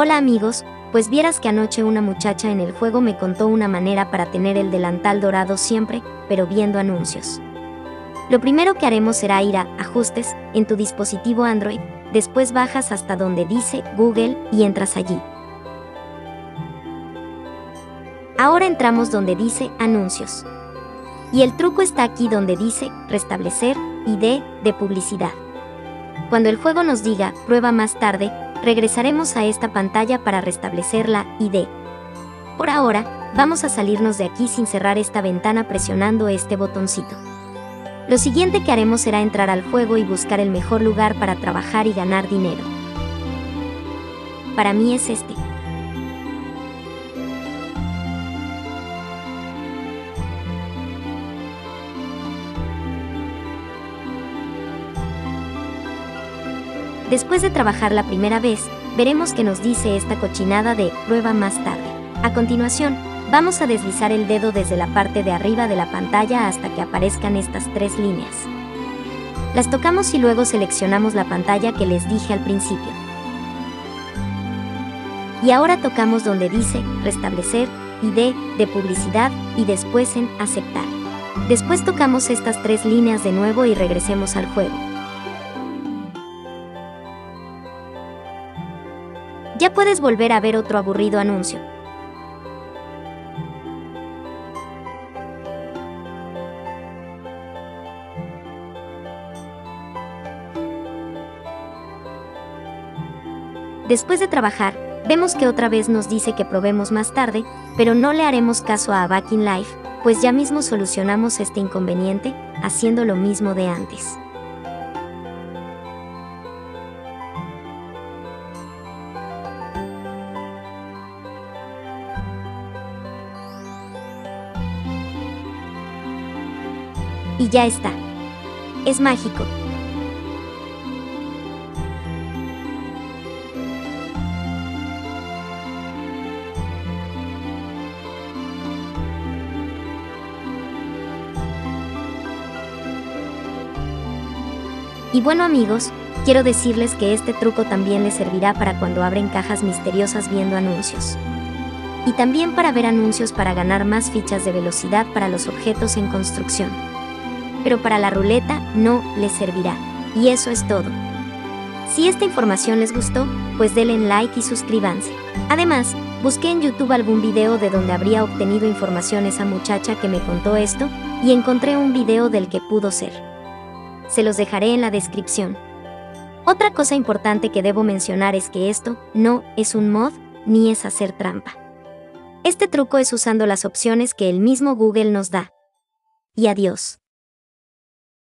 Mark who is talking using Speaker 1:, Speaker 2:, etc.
Speaker 1: Hola amigos, pues vieras que anoche una muchacha en el juego me contó una manera para tener el delantal dorado siempre, pero viendo anuncios. Lo primero que haremos será ir a Ajustes en tu dispositivo Android, después bajas hasta donde dice Google y entras allí. Ahora entramos donde dice Anuncios. Y el truco está aquí donde dice Restablecer ID de publicidad. Cuando el juego nos diga Prueba más tarde, regresaremos a esta pantalla para restablecer la ID. Por ahora, vamos a salirnos de aquí sin cerrar esta ventana presionando este botoncito. Lo siguiente que haremos será entrar al juego y buscar el mejor lugar para trabajar y ganar dinero. Para mí es este. Después de trabajar la primera vez, veremos que nos dice esta cochinada de prueba más tarde. A continuación, vamos a deslizar el dedo desde la parte de arriba de la pantalla hasta que aparezcan estas tres líneas. Las tocamos y luego seleccionamos la pantalla que les dije al principio. Y ahora tocamos donde dice restablecer, ID de publicidad y después en aceptar. Después tocamos estas tres líneas de nuevo y regresemos al juego. Ya puedes volver a ver otro aburrido anuncio. Después de trabajar, vemos que otra vez nos dice que probemos más tarde, pero no le haremos caso a Back in Life, pues ya mismo solucionamos este inconveniente, haciendo lo mismo de antes. Y ya está. Es mágico. Y bueno amigos, quiero decirles que este truco también les servirá para cuando abren cajas misteriosas viendo anuncios. Y también para ver anuncios para ganar más fichas de velocidad para los objetos en construcción pero para la ruleta no les servirá. Y eso es todo. Si esta información les gustó, pues denle like y suscríbanse. Además, busqué en YouTube algún video de donde habría obtenido información esa muchacha que me contó esto, y encontré un video del que pudo ser. Se los dejaré en la descripción. Otra cosa importante que debo mencionar es que esto no es un mod ni es hacer trampa. Este truco es usando las opciones que el mismo Google nos da. Y adiós.